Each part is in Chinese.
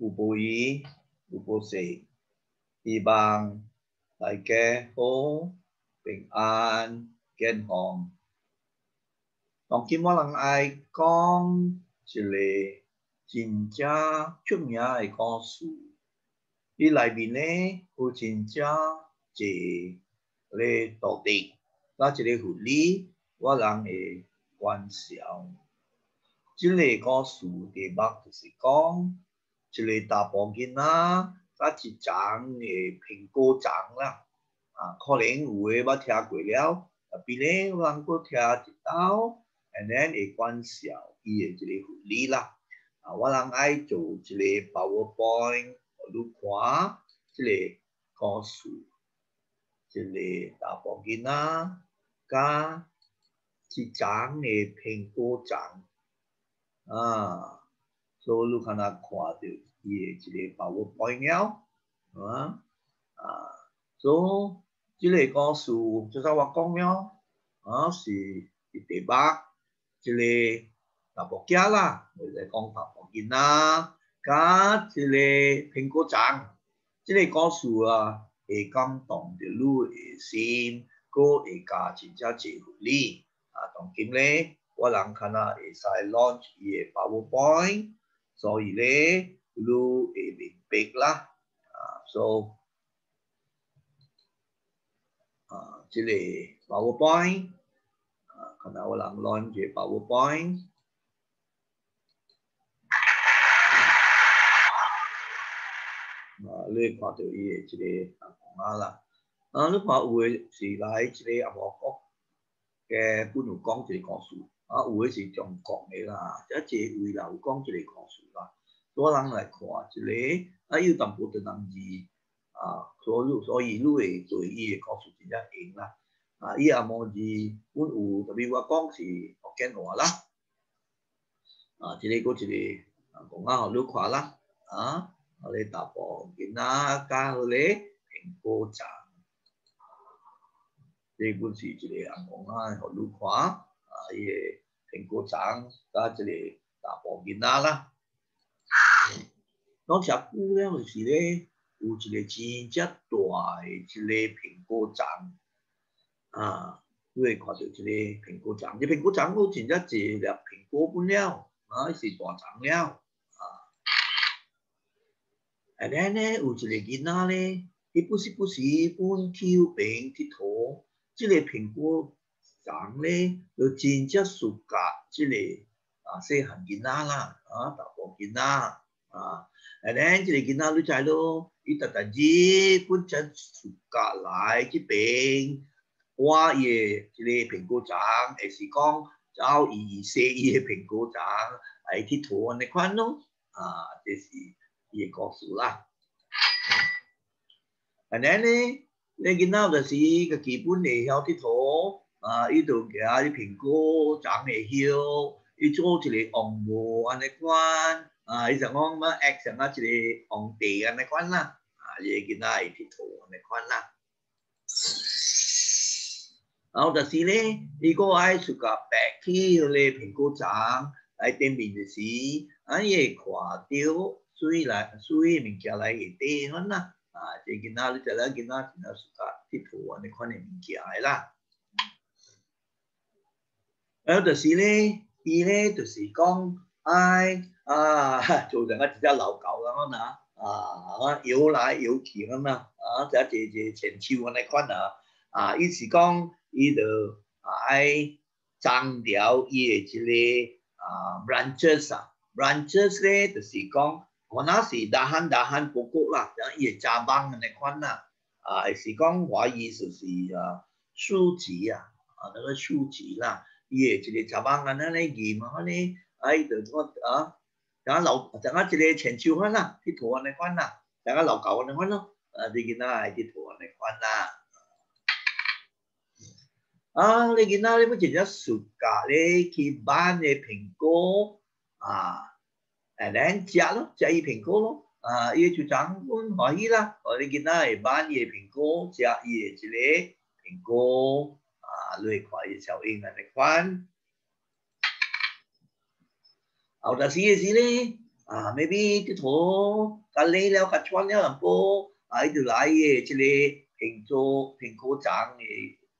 有无伊，有无事，希望大家好平安健康。当今我人爱讲一个真正出名的故事，伊内面呢有真正一个道理，甲一个道理，我人会关照。即个故事题目就是讲。 一个大部囡仔，甲一丛诶苹果丛啦，啊，可能有诶捌听过了，啊，边咧有人佫听一道，and then 会关照伊诶一个护理啦，啊，我人爱做一个 PowerPoint，互你看，即个故事，一个大部囡仔，甲一丛诶苹果丛，啊。所以你看下看到伊诶一个 PowerPoint 了，啊，啊，所以即个故事就算我讲了，啊，是一第八，一个大木仔啦，我在讲大木囡仔，甲一个苹果丛，即个故事啊，会感动着你诶心，佫会加真正一福利，啊，当今咧，我人看下会使 launch 伊诶 PowerPoint。所以咧，blue a bit big lah. Uh, so uh, chỉ à, là PowerPoint, uh, còn đâu là launch PowerPoint. mà lê khoa tự ý chỉ để làm công là à lúc mà uế chỉ lại chỉ để làm học cái phụ nữ chỉ để con số à uế chỉ trong con này là chỉ uế là con chỉ để con số à, là 多人来看一个，啊有淡薄的人字啊，所以所以你会对伊诶故事真正赢啦，啊伊也无字，阮有特别我讲是福建话啦，啊即个佫一个啊讲啊互你看啦，啊，互你大部囡仔加互你苹果茶，即个是一个啊讲啊互你看。伊个苹果丛，甲即个大部囡仔啦。 讲食久了就是咧，有一个真正大诶一个苹果丛啊，你会看到一个苹果丛，这苹果丛有真正一粒苹果不了，啊，是大丛了啊。啊，然后咧有一个囡仔咧，伊不时不时本跳边佚佗，即个苹果。人咧，就真正暑假即个啊细汉囡仔啦，啊大部囡仔啊，啊咧即个囡仔你知咯，伊特特日本真暑假来即边，我也即个苹果丛，也是讲找伊写伊个苹果丛，来去图安尼款咯，啊，这是伊个故事啦。啊咧咧，你囡仔就是个基本会晓佚佗。啊！伊就举啲苹果长会晓，伊做一个王母安尼款，啊！伊就讲乜 X 成啊一个皇帝安尼款啦，啊！伊囡仔会佚佗安尼款啦。然后就是咧，伊个爱出个白起迄个苹果丛来顶面时，啊！伊会看到水来水物件来会地款啦，啊！即囡仔你知影囡仔真正出个佚佗安尼款诶物件诶啦。有就是咧，伊咧就是讲，哎 啊，做成个一只老狗咁樣啊，啊游來游去咁啊，啊就一隻隻千秋安尼款啊，啊伊是講伊就愛長條伊嘅一個啊 branches 啊，branches 咧就是講，可能是大漢大漢嗰個啦，咁伊嘅轧棒安尼款啊，啊是講華語就是啊樹枝啊，啊那個樹枝啦。伊个一个插棒安尼咧，嘛安尼，啊，伊就我啊，像老像啊一个千秋款啦，佚佗安尼款啦，像啊老狗安尼款咯，啊，你囡仔爱佚佗安尼款啦。啊，你囡仔你要真正暑假咧去买个苹果啊，诶，咱食咯，食伊苹果咯，啊，伊就长阮欢喜啦，我你囡仔会买伊个苹果，食伊个一个苹果。类看伊效应安尼款， Ahora sí à, ah, maybe cái thổ cả lấy leo cả chuan leo làm cô, ai từ lại ye chỉ lệ hình cho hình cô trang ye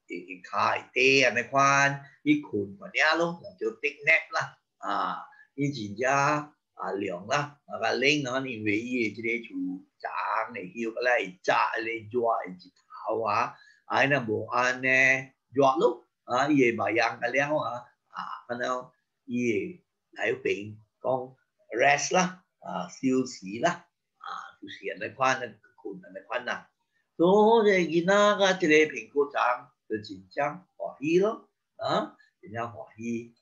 hình khai tê à này khoan, đi khùn mà nha luôn, làm cho tích nét là, à, đi chỉ ra à lượng là, à cả lấy nó đi về ye chỉ lệ chủ trang này hiu cái này trả lên cho anh chỉ thảo á, ai nằm bộ anh nè, dọa lúc, à ye bà yang cái leo à, à, cái nào, ye 嘢嚟病讲。rest 啦，啊休息啦，啊就是人哋款，困人哋款啦。所以囡仔个即个苹果长就真正欢喜咯，啊，真正欢喜。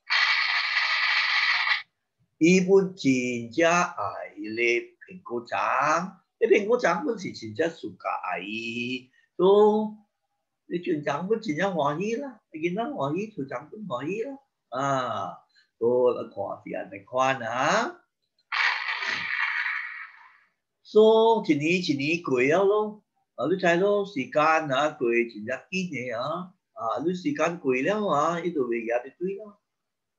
伊本真正爱咧苹果长，啲苹果长本是真正自家爱伊，都你全长本真正欢喜啦，囡仔欢喜就长本欢喜啦，啊， 都了看是人哋款啊。所以一年一年過了咯，啊，你睇咯，时间啊過真正緊嘅啊，啊，你時間過了啊，伊就會也得對咯。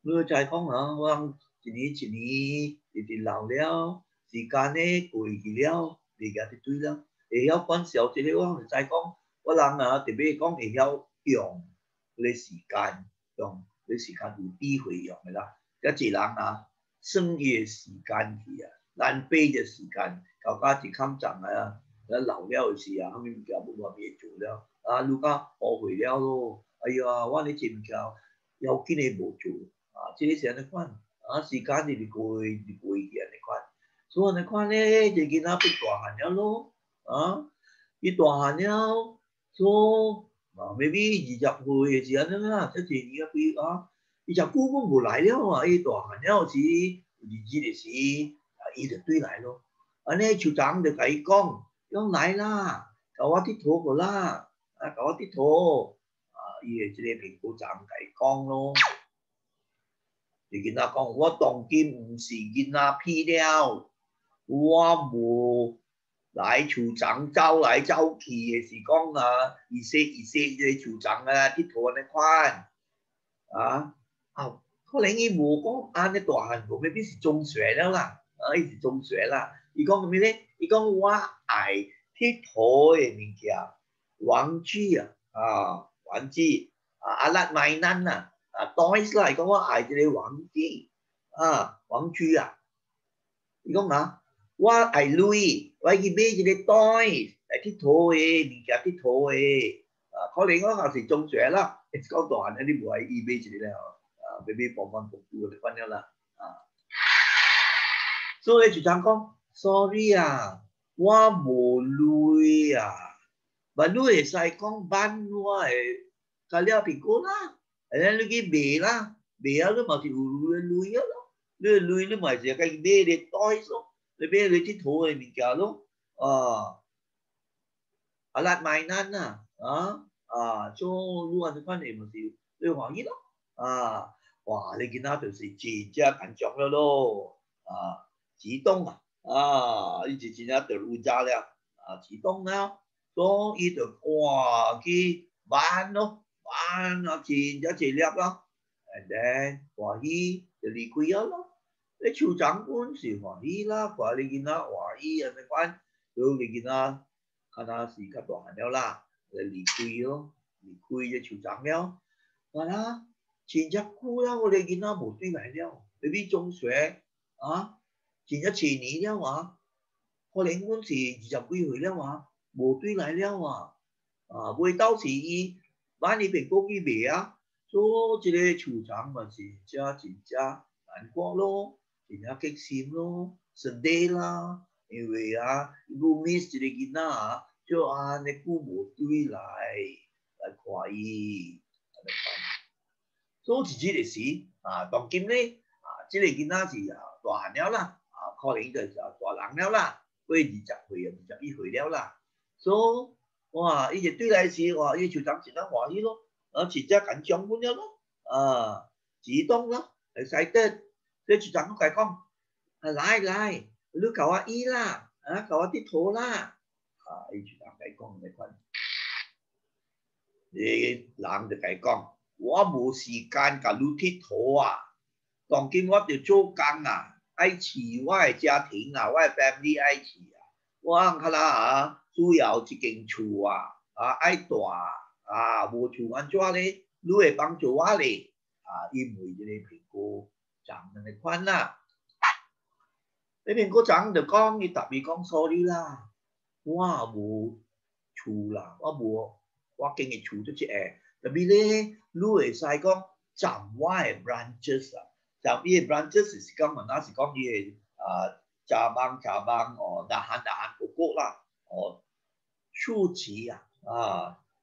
你再讲啊，我讲一年一年直直老了，时间呢過去了，會也得對啦。会晓管小這個我再讲，我人啊特别讲会晓用你時間，用你時間有智慧用嘅啦。一個人啊，省嘅時間去啊，浪費嘅時間。舊家自襟賺啊！一留了時啊，後面唔夠冇話咩做了，啊，လူ家後悔了咯。哎呀，我你前唔夠，有見你冇做，啊，這啲成日關，啊，時間你哋過，你過嘅人哋關，所以你關咧就見阿逼大漢了咯，啊，一大漢了，所以 ，maybe 二十岁嘅时阵啦，即系而家佢啊，二十姑姑冇来了啊，一大汉了时，二二嘅时，啊，伊就对来咯。安尼处长就甲伊讲，用来啦，甲我佚佗个啦，啊，甲我佚佗，啊，伊个即个评估长甲伊讲咯，就囡仔讲，我当今毋是囡仔屁了，我无 來處長走來走去嘅是讲啊，二歲二歲即個處長啊，佚佗安尼款，啊，啊，可能伊無講安尼大漢，無未必是中學了啦，啊，伊是中學啦。伊講咩咧？伊讲我愛佚佗嘅物件，玩具啊，啊，玩具啊，阿拉買咱啊，啊，toys 啦，伊講我愛即個玩具，啊，玩具啊，伊讲啊，qua ai lui qua gì bây giờ để tôi ai thích thôi đi cả thích thôi có lẽ nó là sự trông trẻ lắm it's có toàn anh đi buổi đi bây giờ là baby phòng văn phòng cửa để quan nhau là so lấy chủ trang con sorry à qua bồ lui à và lui sai con ban qua cả leo thì cố lá anh lui cái bể lá bể á lúc mà thì lui lui á lúc lui lui lúc mà chỉ cái bể để tôi xuống rồi biết giờ người chính phủ thì mình kiểu lúc ờ ở lại mày nan à đó ờ cho luôn cái quan điểm một xíu tôi hỏi ít đó, à quả lên kia nào thì chỉ cho cảnh trọng rồi đâu? Ờ, à ờ, chỉ đông à? À chỉ chỉ nào từ lưu gia rồi à chỉ đông ờ, nào? Có ý được quả cái bán đó, bán nó chỉ cho chỉ liệp đó. And then quả đi, thì lý quý đó 你處長官是歡喜啦，話你見啦歡喜啊，咩關？到你見啦，看下時間大了啦，就離開咯，離開咗處長了，係啦，前一姑啦，我哋見啦無對來了，你啲中學啊？前一前年了話，可能官是二十幾歲了話，無對來了話，啊，未到時伊萬一蘋果去賣啊，做一個處長嘛是真真正難過咯，sila keksino sa dela iwea ibu cái gina cho à, ane kubo tui lai la kwai so chỉ chỉ để sĩ à bằng kim này à chỉ cái gina chỉ à tòa hành nhau là à kho đến cái à tòa lắng nhau là với gì chặt hồi rồi chặt ít hủy nhau là so wow ít chỉ tui lại sĩ wow ít chịu tắm chỉ nó hòa đi luôn nó chỉ ra cảnh chống của nhau luôn, à chỉ đông lắm. Excited 喜咯，啊，真正紧张本了咯，啊，激动咯，会使得，所以就当佢讲，啊来来，你甲我医啦，啊，甲我佚佗啦，啊，伊就当佢讲嘅款，你人就佢讲，我无时间甲你佚佗啊，当今我就做工啊。 爱饲我诶家庭啊，我诶 family 爱饲啊，我看啦啊，主要一间厝啊，啊爱大啊，无厝安怎咧？你会帮助我咧？啊，因为即个苹果 chẳng là này khoan ạ thế mình có chẳng được con thì tại vì con số đi là hoa bù chủ là hoa bùa hoa kinh nghệ chủ cho chị em tại vì lê lưu ở sai con chẳng hoa branches à chẳng y branches thì con mà nó thì con gì à chà bang chà bang ở đà hàn đà hàn của cô là ở chu chỉ à à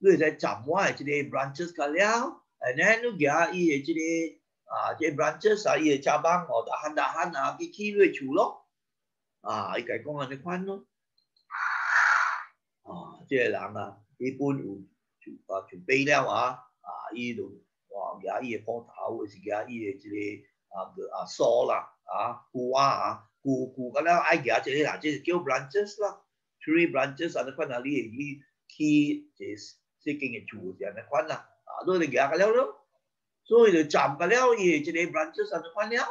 lưu ở sai chẳng hoa chỉ để branches cả แล้ว and then ลูกยาอีจะได้ 啊，伊嘅加班哦，大汉大汉啊，去起佢厝咯，啊，伊家讲安尼款咯，啊，即个人啊，伊本有就啊就备了啊，啊，伊就哇，家伊嘅斧头，或是家伊嘅即个啊个啊梳啦，啊，箍啊啊，箍箍个了爱家即个啦，即是叫 branches 啦，tree branches 安尼款啊，你会去起即即间嘅厝是安尼款啦。都嚟夾嘅了咯，所以就站嘅了，伊即个 branch 上就翻了，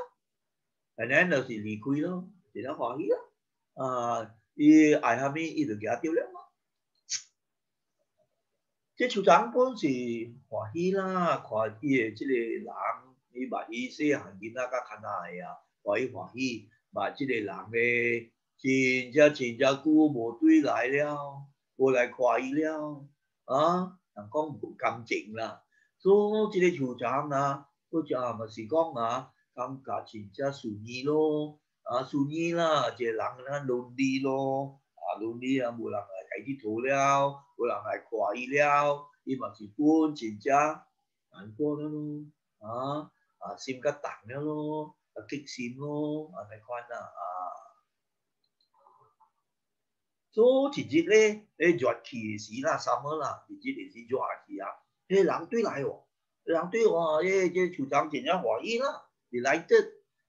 然后就是离开咯，就得欢喜啦。啊，伊爱下面伊就夹掉了嘛。即处长本是欢喜啦，看伊嘅即个人，伊把伊细汉囡仔甲看下呀，欢喜欢喜，把即个人咧，真正真正久无对来了，无来看伊了，啊！人讲无感情啦， 所以即个酋长啊，嗰只咪是讲啊，感觉真正顺意咯，啊顺意啦，即个人啊lonely 啲咯，啊 lonely 啊，冇人嚟睇啲图了，冇人嚟看伊了，伊嘛是本真正难过了咯，啊啊心较重了咯，啊激心咯，啊嚟款啊啊。所以日日咧，诶热气时啦，summer 啦，日日系是热气啊， 誒人對來喎，人對我誒即處長真正歡喜啦，你来得，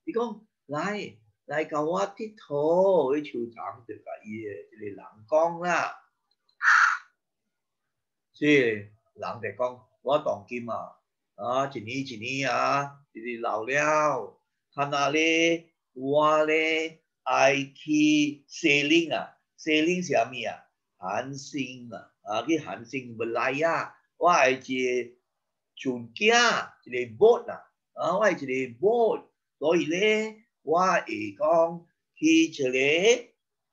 伊講來來甲我佚佗，迄處長就甲伊誒即個人講啦，是人就講我當今啊，啊一年一年啊，就是老了，看那里，我咧愛去 sailing 啊。sailing 是啥物啊？韓星啊，啊去韓星不來啊！我係一個船囝，一個 boat 啊，啊我係一個 boat，所以咧我會講去一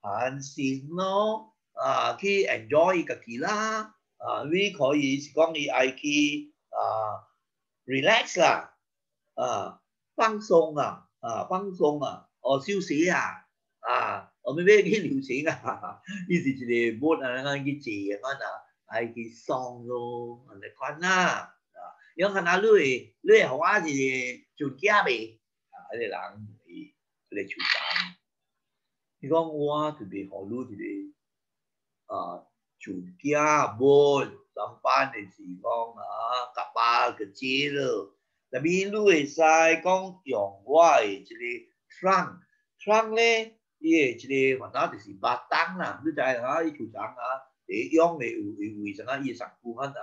個韓星咯，啊去 enjoy 家己啦，啊你可以是講你愛去啊 relax 啦，啊放鬆啊，啊放鬆啊，哦休息啊，啊。我咪咩啲聊錢啊？於是就嚟摸啊，啱去借啊，嗱，係 ai đi song 알기 성로 안데 관나 여하나 루이 루이 화지 주기아비 알레 랑이 알레 주장 이건 와 되게 허루 되게 아 주기아 볼 lampan thì con à cặp ba cái chi rồi. Là bị lui sai con dòng quay chỉ đi trăng trăng lên thì chỉ đi mà nó thì ba tăng là đứa trai nó đi chủ trăng à 第用诶有有为啥啊？伊上部分啊，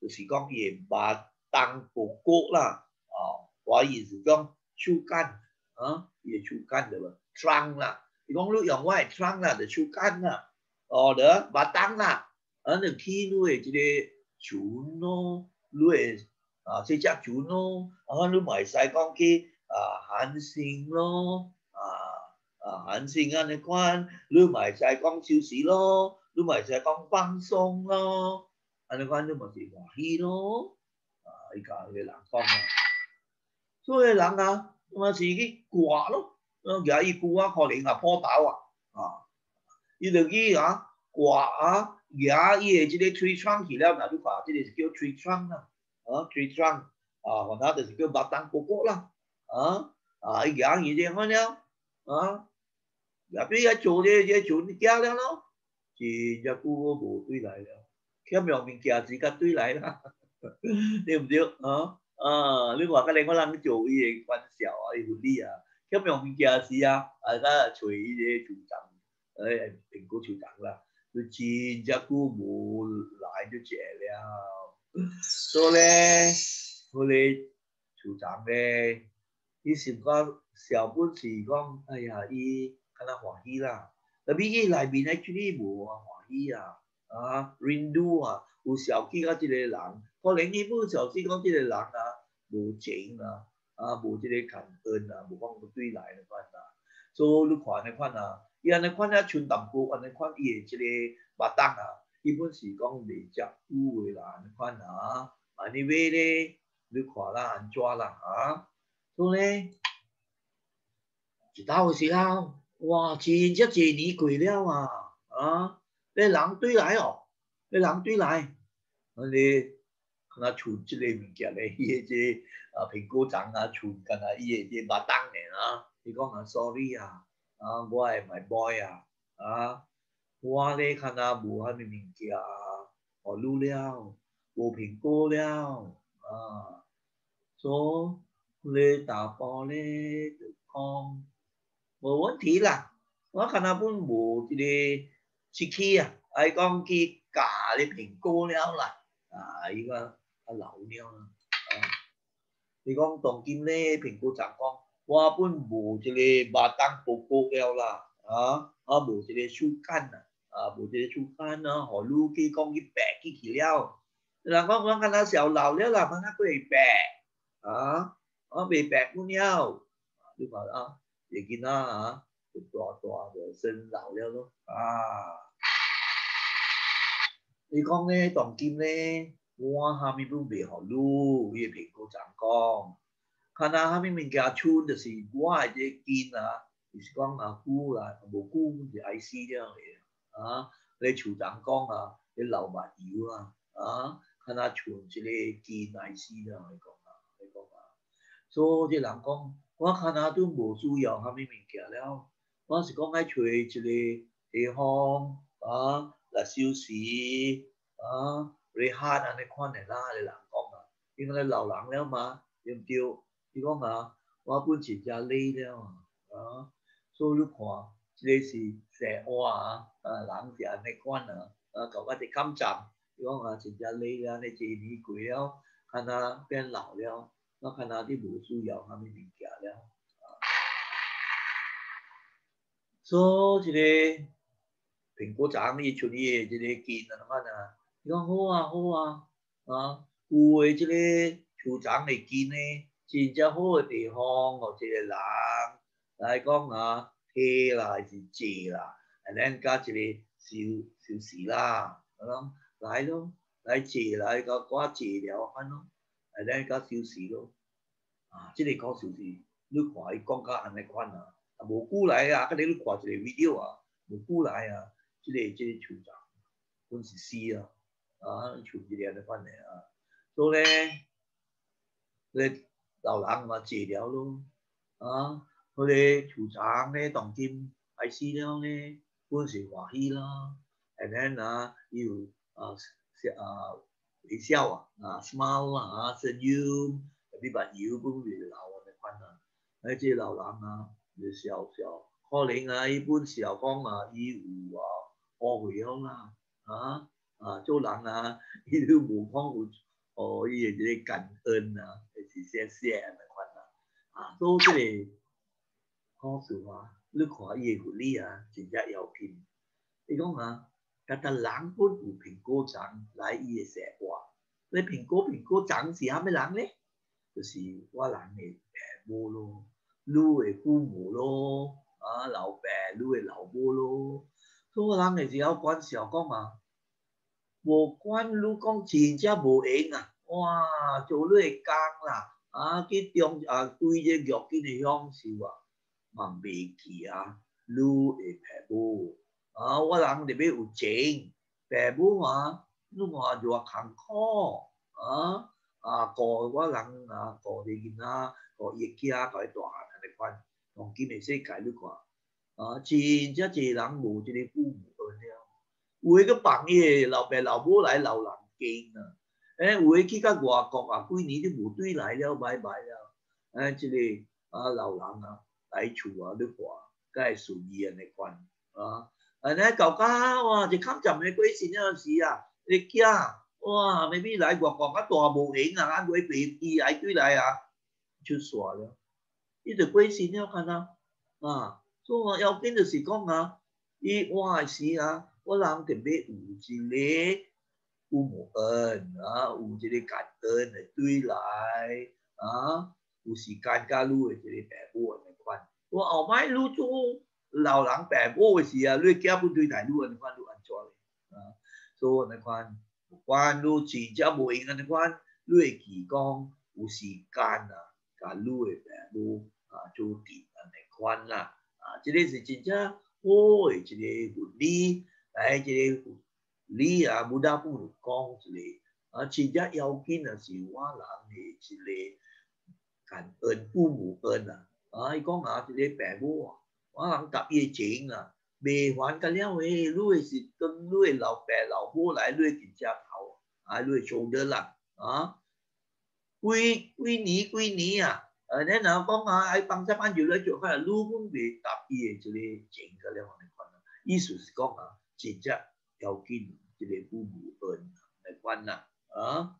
就是讲伊诶巴当包裹啦，哦，我意思讲手干啊，伊诶手干对无？trunk 啦，伊讲你用我诶 trunk 啦，就手干啦，哦，得把当啦，啊，你去你诶即个船咯，你诶啊，即只船咯，啊，你咪使讲去啊，韩星咯，啊。啊，閒時間嘅關，你咪就係講少咯，你咪就系讲放松咯，安尼关你咪是欢喜咯，啊，依家嘅人讲啊，所以人啊，咪是去挂咯，啊，而伊挂可能啊破豆啊，啊，伊就去啊挂啊，而伊嘅即个 tree trunk 去了，嗱，你看，即个是叫 tree trunk 啦，啊，tree trunk，啊，或者就是叫白当哥哥啦，啊，啊，伊养伊啲乜了，啊。入边一做啲嘢做啲惊了咯， thì gia cu vô bù lại rồi khiếm nhỏ mình kia chỉ cả tuy lại đó. Điều điều ờ ờ liên quan cái này có làm chủ ý quan xảo ý hồn đi à. Khiếm nhỏ mình kia chỉ à? À ra chủ ý để chủ trọng ấy bình là, tôi chỉ gia cu lại tôi trẻ rồi rồi lên rồi lên chủ trọng đây. Ý xin con xảo bút con? Ai à ý cái là hỏa là. 敢若欢喜啦。特别伊内面诶，处理无啊欢喜啊，啊，rindu 啊，有小气啊，即个人，可能伊无小气讲即个人啊，无情啊，啊，无即个感恩啊，无讲对来诶款啊。所以你看诶款啊，伊安尼款啊，像淡薄安尼款伊诶即个目档啊，基本是讲未接有诶啦，安尼款啊，安尼话咧，你看啦，安怎啦啊？所以咧，一到时候，哇，真正一年过了啊，啊，你人对来哦，你人对来，安尼，看若厝即个物件咧，伊诶即啊苹果长啊，厝干啊，伊诶即目档咧啊，伊讲啊，sorry 啊，啊，我诶 my boy 啊，啊，我咧看若无虾米物件，互愈了，无苹果了，啊，所以。你打包咧就讲问题啦，我看那本无一个时期啊，爱讲去教你苹果了啦，啊，伊个啊老了啦，啊，你讲当今咧苹果怎讲？我本无一个马当报告了啦，啊，啊无一个书刊啊，啊无一个书刊啊，何路去讲去白去去了，人讲我看那小老了啦，看那过白，啊。啊，未白不了，你看啊，你 囡仔啊，就大大就生老了咯，啊！你讲咧，当今咧，我下面都未好路，伊苹果怎讲？看下下面物件出，就是我诶只见啊，就是讲啊久啦，无久就爱死了个，啊！你厝怎讲啊？你流目油啊，啊！看下出一个见爱死了，你讲。所以即人讲，我看下都无需要虾米物件了。我是讲爱找一个地方啊来休息啊，你哈安尼款诶啦，你人讲啊，因为老人了嘛，对毋对？伊讲啊，我本身真累了啊，所以你看，即个是生活啊，啊人是安尼款啊，啊搞我哋感站，伊讲啊真正累了，尼一年过了，看下变老了。我看他啲无需要虾米物件了，所以一个苹果长伊出伊诶即个见啊，看啊，伊讲好啊好啊，啊有诶即个树长诶见呢，真正好诶地方，哦，一个人来讲啊，梯啦还是坐啦，然后加一个小小时啦，我讲来咯，来坐来个我坐了翻咯。 系咧，甲休息咯，啊，即个讲就是你看伊讲甲安尼款啊，啊无久来啊，甲你你看一个 video 啊，无久来啊，即个即个酋长，本是死啊，啊，像一个安尼款诶啊，所以咧，你老人嘛治疗咯，啊，迄个酋长咧当今爱死了咧，本是欢喜啦，and then 啊，要啊，啊。微笑啊，啊，smile 啊，声音，特别把油本嚟流啊，你看啊，而且老人啊，你笑笑，可能啊，一般时候讲啊，伊有啊，后悔啦，啊，啊，做人啊，伊都无讲有，哦，伊个啲感恩啊，还是谢谢你看啊，啊，都即个，好实话，你看伊个福利啊，真正要 紧，你讲啊。但系人本有苹果长来伊嘅生活，你苹果苹果长是虾米人咧？就是我人嘅父母咯，你嘅父母咯，啊老爸你嘅老母咯，所以人嘅时候管小讲啊，无管你讲真正无闲啊，哇做你嘅工啦，啊去中啊对只药紧嘅享受啊，嘛未记啊，你嘅父母。 啊！我人特别有钱，爸母嘛，你看就话坎坷啊！啊，个我人啊，个啲囡仔，个业绩啊，个大汉嚟款，从今日世界你看，啊，真正一人无一个父母了，有一个朋友老爸老母来老人惊啊！诶，有诶去到外国啊，几年都无对来了，拜拜了。诶，即个啊老人啊来厝啊，你看，该属于安尼款啊。 啊！你搞家哇，就看站嘅鬼線有時啊，你驚哇，未必嚟外國啊大無影啊，眼鬼鼻耳眼對嚟啊，出傻了。伊就过身了看啊，啊，所以要紧就是讲啊，伊活诶时啊，我人特别有一个父母恩啊，有一个感恩诶对来啊，有时间甲愈诶一个爸母诶款。我后摆愈做老人爸母诶时啊，愈囝不对待愈安款愈安怎咧啊？所以安款，不管愈钱则无用安款，愈会记讲有时间啊，甲愈诶爸母。啊，做甜啊嚟款啦，啊，即个是真正好诶一个福利，来一个福利啊，不大不讲一个，啊，真正要紧啊是我人诶一个感恩父母恩啊，啊，伊讲啊，一个父母啊， 我人答伊钱啊，未还个了诶，你诶是跟你诶老爸老母来，你真正头啊，你做得啦，啊，几几年几年啊？诶，你嗱讲下喺帮一班住咧做翻嚟撸本未答啲嘢，就你整嘅咧，我哋讲啦。意思是讲啊，真正要紧，即个父母恩嚟关啦，啊。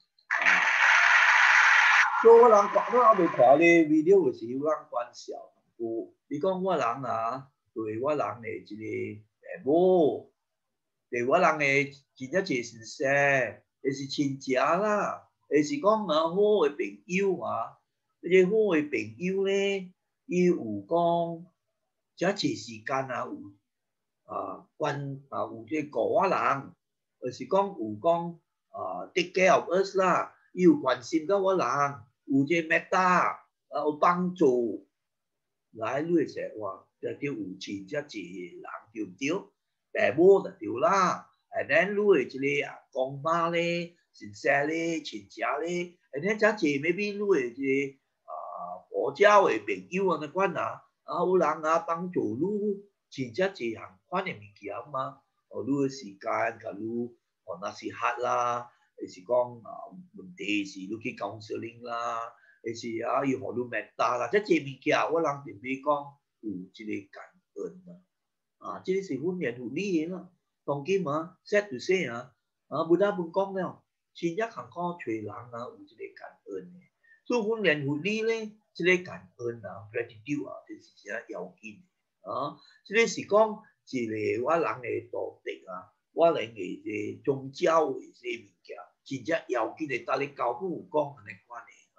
所以我人讲，我后尾看咧 video 嘅时候，人关笑。 有你讲我人啊，对我人嘅即個誒母，对我人嘅真正係先生，係是亲戚啦，係是讲啊好嘅朋友啊。嗰啲好嘅朋友咧，伊有讲，即係時間啊，有啊关啊有啲個我人，就是讲有讲啊 take care of us 啦，伊有关心到我人，有啲 meta 啊有帮助，來你說話，就叫有錢即係人對唔對？爸母就對啦，誒，咱你即個啊公媽咧、先生咧、親戚咧，誒，咱即係 maybe 你即個。我交嘅朋友啊，那款啊，啊有人啊帮助你，真正一項款嘅物件嘛，哦，你嘅時間甲你，哦，若是黑啦，還是讲啊问题是你去講小玲啦，還是啊要互你面大啦，即係物件，我人特別講有一個感恩啊，啊，即個是訓練護理嘅啦，當今啊，set to say 啊，啊，不但本講了，真正行講找人啊有一個感恩嘅，所以訓練護理咧。即個感恩啊，gratitude 啊，這是真要緊啊！即個是講一個我人嘅道德啊，我人嘅嘅宗教嘅啲物件，真正要緊嘅，但係教父講安尼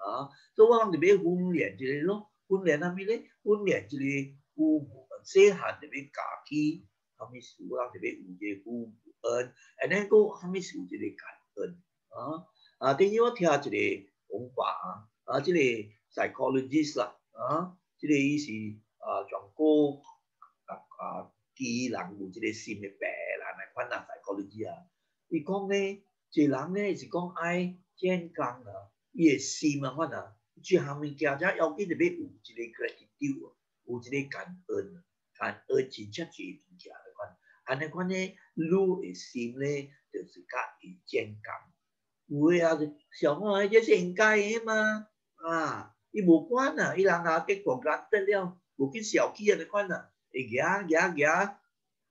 啊，所以我人特別訓練一個咯，訓練啥物咧？訓練一個父母恩，細漢特別家己，啥物事我人特別有一個父母恩，然後個啥物事有一個感恩啊！啊，等於我聽一個講法啊，啊，即個。psychologist 啦，啊，即個伊是啊，全個啊啊，基人有即個心嘅病啦，嚟款啊，psychology 啊，伊講咧，一人咧是講愛健康啊，伊嘅心啊，款啊，即項物件只要緊特別有一個 gratitude，有一個感恩，感恩真正係物件嚟款，安尼款咧，你嘅心咧就是較易健康，有誒啊，小可這是應該嘅嘛，啊。伊無管啊，伊人啊結果覺得了，無去小氣啊，你看啊，會夾夾夾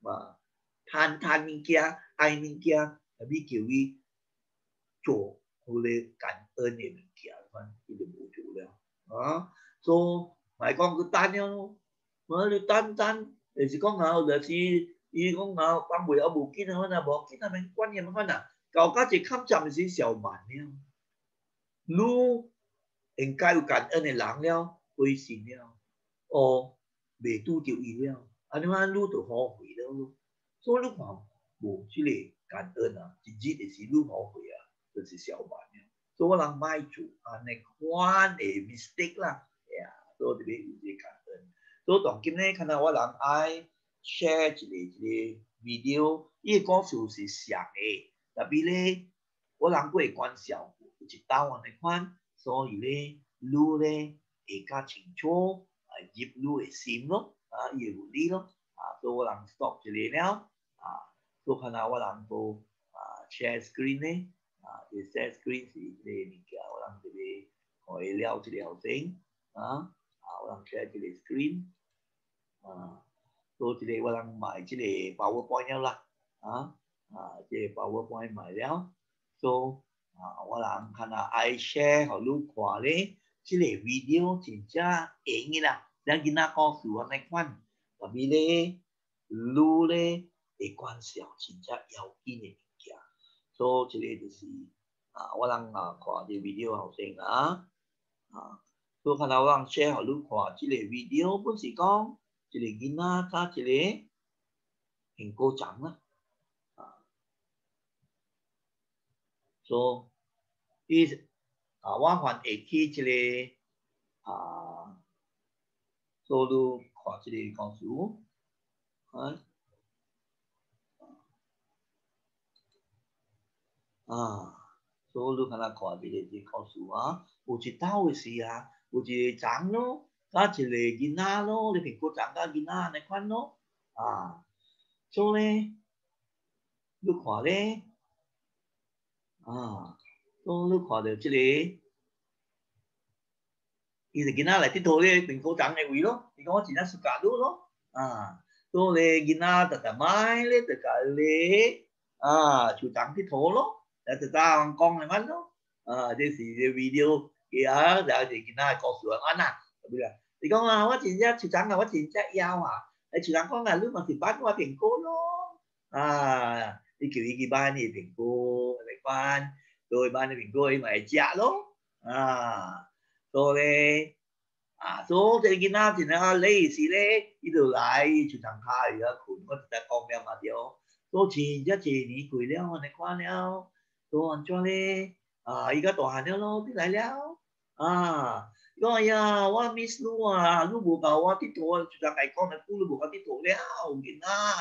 嘛，貪貪物件，愛物件，啊，咪叫伊做 Ule cảm ơn nền kia mà thì được vũ trụ rồi đó. So mấy con cứ tan nhau mà được tan tan. Để chỉ con nào để chỉ y con nào băng bụi áo bù kia nó là bỏ kia là mình quan niệm nó là cậu các chỉ khám chậm chỉ sẹo bản nhau lu anh cai cảm ơn này lắng nhau quay xin nhau ồ bề tu tiểu y nhau anh mà lu tụ họ hủy đâu luôn. Số lúc nào bù chỉ lệ cảm ơn à chỉ chỉ để xin lu họ hủy à. 就是，小慢了，所以我人莫做安尼款嘅 mistake 啦，呀，所以特別有啲感恩。所以當今咧，看到我人愛 share 一個一個 video，伊個故事是像嘅，特別咧，我人過關笑，有一道安尼款。所以咧，你咧會較清楚啊，入你嘅心咯，啊，伊會有理咯，啊，所以我人 stop 一個了，啊，所以看下我人個啊 share screen 咧，啊，啲 share screen 是啲物件，我人特别可以了一条先，啊，啊，我人 share 一个 screen，啊，所以一个我人买一个 PowerPoint 啦，啊，啊，即个 PowerPoint 买了，so 啊，我人看下 I share 互你看咧， 即个 video 真正会嘅啦，咱囡仔故事啊那款，特别咧，愈咧会关照真正要紧嘅 物件，所以即个就是啊，我人啊看啲 video 后生啊，啊，所以看到我人 share 互你看即个 video，本是讲一个囡仔加一个苹果长啦，啊，所以伊。啊，我看会去一个啊，做路看一个故事，啊， 啊，做路看那看一个一个故事啊，有一道诶事啊，有一个长咯，加一个囡仔咯，你苹果长加囡仔安尼款咯，啊，所以咧，你看咧，啊。都你看到即个，伊就囡仔来佚佗咧，苹果长诶位咯，伊讲我真正暑假路咯，啊，都咧囡仔逐逐摆咧，逐家咧，啊，就长佚佗咯， tentang Hong con này tu. Ha, à si dia video kia dah jadi kena kau suan anak. Tapi lah. Thì con à, quá trình ra chủ trắng là quá trình chạy giao à. Đấy, chủ trắng con là lúc mà thì bắt qua tiền cô nó. À, đi kiểu ý kỳ ba này tiền cô, lại quan. Rồi ba này tiền cô ấy mà chạy luôn, À, rồi đây. À, số thì cái nào thì nó lấy gì đấy, đi từ lại chủ trắng khai à, rồi, cũng có ta con em mà điều. Số chỉ chắc chỉ ní quỷ leo này quan leo tuần cho lê à ờ, ý cái tòa nữa luôn đi lại léo à rồi ờ, à wa miss lu à. Lu bù bà wa tí tổ chúng cái con này cũng lu bù bà tí tổ gì na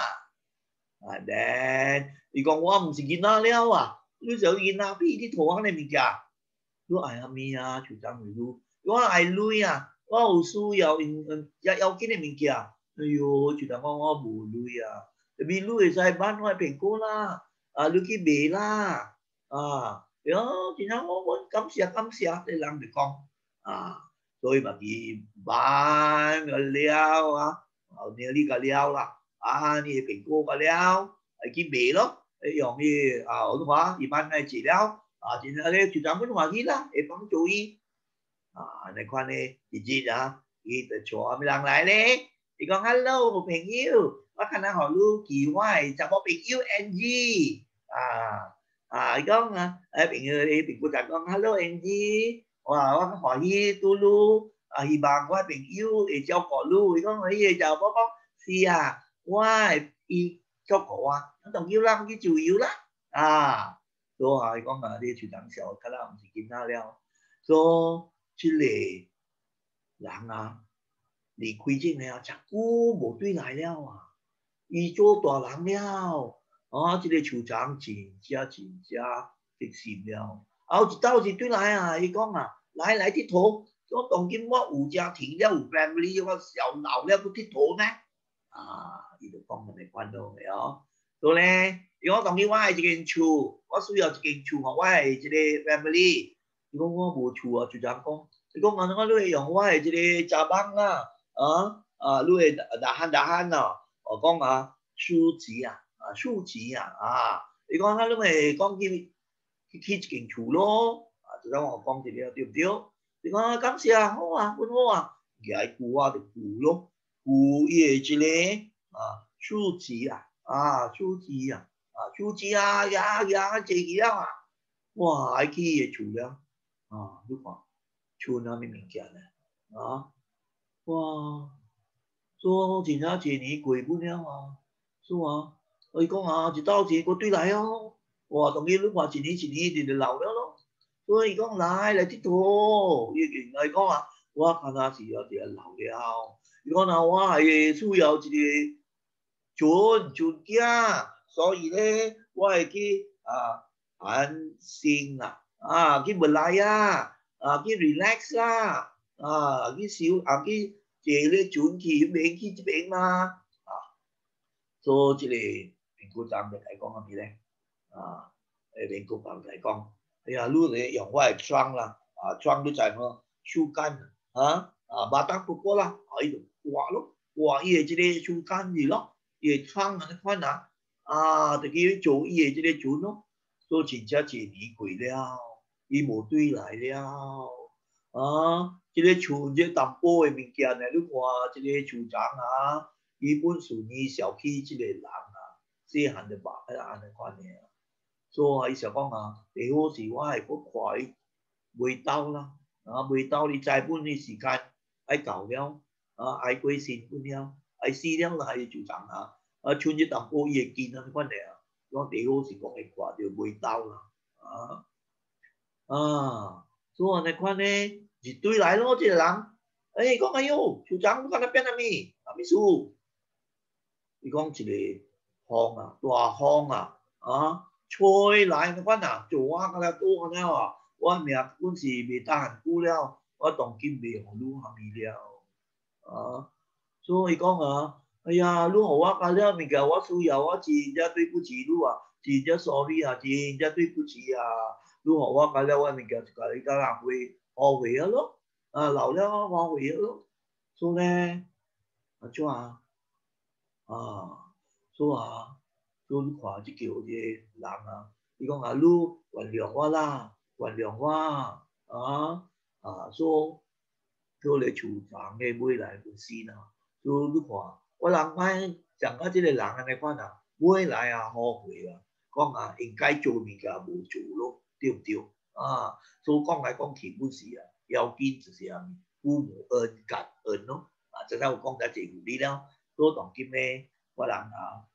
à đen. Ý con wa không gì na léo à. Lu giờ gina bị tí anh này mình chả lu ai ham mi à chúng ta người lu lu ai lu à? Wa hồ su in, yêu yêu cái này mình kìa. Yêu chúng ta con wa bù lu à. Vì lu thì sai bán ngoài biển cô la à lu kia bể la Ờ, à, đó thì nó muốn cấm xìa cấm xìa để làm được con. À, tôi mà kỳ ba cái leo à nếu đi cái leo là à như bình cô cả leo kim bỉ lắm. Ấy giống như à ở hóa thì ban này chỉ leo à chỉ là cái chủ trương hòa kia là để phòng chú ý. À này khoan này chị chị đó thì từ chỗ mới đang lại đấy thì con hello một bình yêu. Bác khả năng hỏi luôn kỳ hoài chào bó bình yêu ng à à Ah, ikaw nga, eh, pinurating ko con Hello, Angie. Wow, ờ, hỏi hi tu lu, hi bằng qua bình yêu, e cháu có lu, ikaw nga, e cháu có có, si à, qua, e cho có qua. À, nó đồng yêu lắm, cái chủ yếu lắm. À, rồi hỏi con mà đi chuyển đẳng xéo, cái là không chỉ kiếm ra leo. Rồi, chứ lệ, lãng à, ờ, lý quý chính này à, chắc cú bộ tuy lại leo à, y chô tòa lãng leo. à chỉ để chủ trang chỉ gia chỉ gia thực xin leo à chỉ tao chỉ tuy lại à y con à lại lại thiết thổ cho tổng kim quá ủ gia thỉnh leo ủ family cho xảo nào leo cái thiết thổ nè à 呢度方面嚟关到未哦？到咧，如果当佢我系一间厝，我需要一间厝，我系一个 family。如果我冇厝啊，就咁讲。如果我我都系用我系一个家帮啊，啊啊，都系大汉大汉啊，我讲啊，书籍啊， 啊書籍啊，啊，你讲他都係講佢佢起一間厝咯，啊，就咁我講一個對唔對？你講感謝啊，好啊，本好啊，佢係顧啊就顧咯，顧嘢之類。啊，书籍啊，啊，书籍啊，啊，书籍啊，呀呀，这样啊，哇，还去也出了，啊，你看，出那么物件呢，啊，哇，说真正一年过不了啊，是啊，我讲啊，一到一个对来哦，哇，当然你看一年一年就就老了咯，所以讲来来佚佗，伊原来讲啊，我看他是有啲老了，伊讲啊，我系需要一个。准准惊，所以咧我系去啊安心啦，啊去唔来啊，啊去 relax 啦，啊去少啊去坐咧准去边去这边嘛，啊，所以这个 蘋果站就嚟講係咩咧？啊，誒蘋果站嚟講，哎呀，如你用我係裝啦，啊窗都就係我手間啊，啊馬當不过啦，喺度掛咯，掛嘢這個手間嚟咯。也创啊，你看啊，啊，就叫做伊个即个船咯，都真正一年过了，伊无对来了，啊，即个厝即淡薄诶物件呢，你看即个厝长啊，伊本属于小区即个人啊，细汉就白啊安尼款诶啊。所以伊想讲啊，最好是我会搁看伊卖豆啦，啊卖豆你栽本诶时间爱到了，啊爱过身本了，爱死了啦，伊就长啊，啊剩一淡薄伊会见啊款诶啊，我最好是讲会看着卖豆啦，啊啊，所以安尼款呢，一堆来咯，即个人，诶讲哎哟，酋长你看那变阿咪，阿咪叔，伊讲一个 风啊，大风啊，啊。吹来你看啊，做我个了多了啊，我命本是未得很久了，我当今未互愈下面了啊，所以讲啊，哎呀，愈互我个了物件，我需要我真正对不起愈啊，真正 sorry 啊，真正对不起啊，愈互我个了我物件就甲你讲啊，会后悔啊咯，啊老了后悔啊咯，所以呢，啊怎啊，啊， 所以啊。所以看即叫即人啊，伊讲啊，你原谅我啦，原谅我啊，啊，所以叫你厝长诶未来本事呐。所以你看，我人歹讲到即个人安尼款啊，未来啊后悔啊，讲啊应该做物件无做咯，对毋对？啊，所以讲来讲去本是啊，要紧就是啊，父母恩感恩咯。啊，即下有讲得真有理了，所以当今诶我人啊。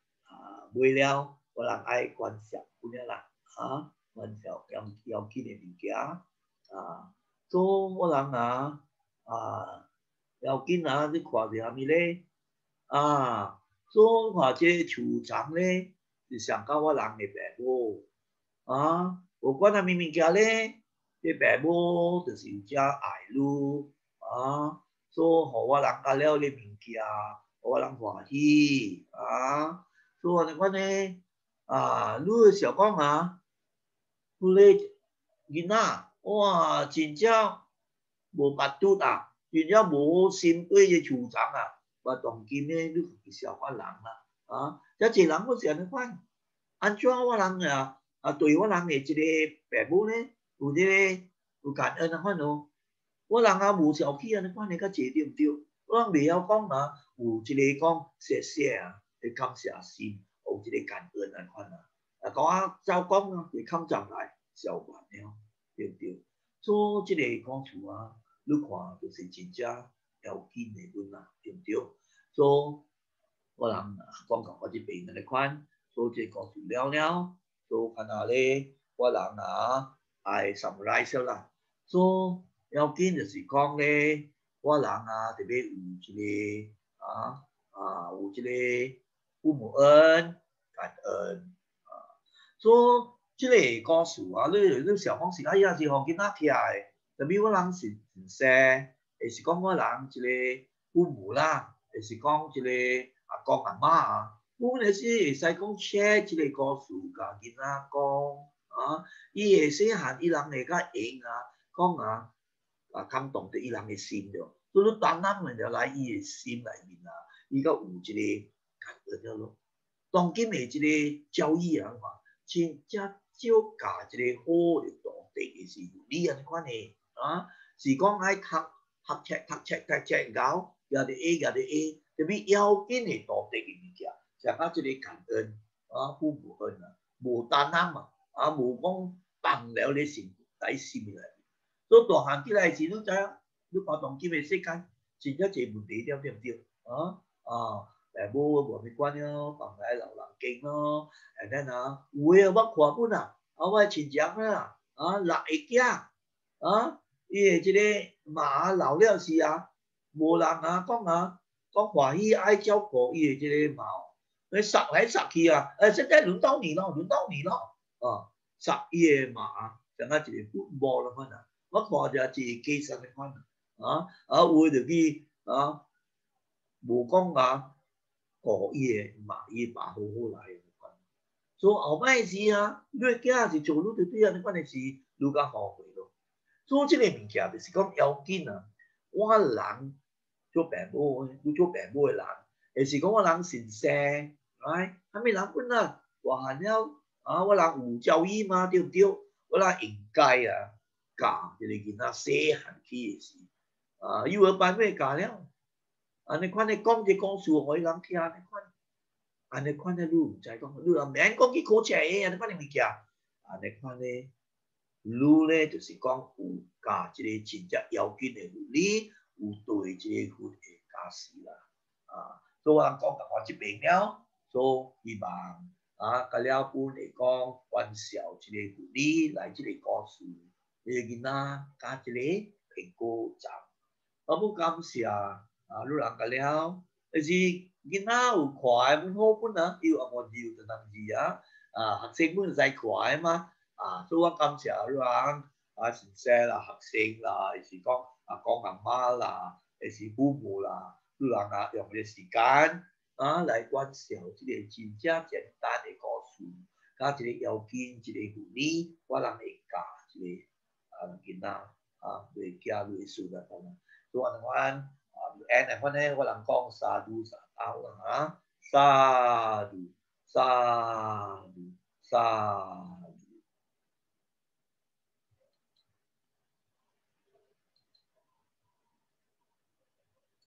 为了我人爱观赏，有影啦，啊，观赏要要紧诶物件，啊，做我人啊，啊，要紧啊，你看着虾米咧？啊，做看这厝长咧，是上到我人诶爸母，啊，无管虾米物件咧，这爸母就是有遮爱路，啊，做互我人甲了咧物件，互我人欢喜，啊。 所以我呢，啊，你想讲啊，你囡仔哇，真正无捌拄啊，真正无心对个厝长啊，我当今呢，你是小我人啦，啊，遮济人我是安尼款，安怎我人啊，啊，对我人诶一个爸母呢，有即个有感恩啊款咯，我人啊无小气安尼款，你较济对毋对？我人袂晓讲啊，有一个讲谢谢啊。去感谢心，有即个感恩来款啊！啊，讲啊，照讲啊，会抗上来，消完了，对毋对？做即个讲厝啊，你看就是真正要紧诶本啊，对毋对？做我人讲讲我即边来款，做即个讲厝了了，做看下咧，我人啊爱 summarize 啦。做要紧就是讲咧，我人啊特别有一个啊啊有一个。父母恩，感恩啊！所以即个故事啊，你你小方是哎呀是互囡仔听诶，特别我人是是说，也是讲我人一个父母啦，也是讲一个阿公阿妈啊，我们是会使讲写即个故事甲囡仔讲啊，伊会细汉伊人会较闲啊，讲啊啊感动着伊人诶心着，所以当咱们着来伊诶心内面啊，伊个有一个。了咯，当今诶即个教育啊，真正少教一个好诶道德诶是有理安款诶啊，是讲爱读读册读册读册搞，也伫 A 也伫 A，特别要紧诶道德诶物件，像啊即个感恩啊父母恩啊，无担当嘛，啊无讲放了你心底心内，所以大汉起来时，你知影，你看当今诶世界，真正侪问题，对毋对？啊啊！爸母无咩管咯，放喺流浪经咯，然后呢，有诶我看本啊，啊我亲戚啊，啊六个囝，啊伊诶即个妈老了时啊，无人啊讲啊，讲欢喜爱照顾伊诶即个妈，你杀来杀去啊，诶现在轮到你咯，轮到你咯，啊杀伊诶妈，像啊一个父母啦款啊，我看着一个基层诶款啊，啊为着去啊，无讲啊。故意诶，嘛伊爸好好来，所以后摆时啊，你囝是做愈着对啊，你款诶是愈较后悔咯。所以即个物件就是讲要紧啊。我人做爸母，你做爸母诶人，也是讲我人先生，哎，还没人本啊，话了啊，我人有教育嘛，对毋对？我人应该啊，教一个囡仔细汉起诶时，啊，幼儿班要教了，安尼款诶讲一故事互伊人听，安尼款，安尼款诶你毋知讲，你也免讲去考车诶，安尼款诶物件，安尼款诶，你咧就是讲有教一个真正要紧诶护理，有对即个护诶教师啦，啊，所以人讲甲我即边了，所以希望。啊，甲了本来讲，关照即个护理来即个故事，个囡仔加一个苹果站，啊，不感谢啊，路人甲了，但是囡仔有快，本好本啊，有啊，我有就能字啊，啊，学生本就使快嘛，啊，所以我感谢路人啊，先生啦，学生啦，还是讲啊，讲阿妈啦，还是父母啦，路人啊，用嘅时间。啊，来关照即个真正简单的故事，加一个要紧一个护理，我人会教一个啊囡仔啊，袂加类似的可能。所以我啊，én này phân hen qua làm con sa du sa tao là hả sa du sa du sa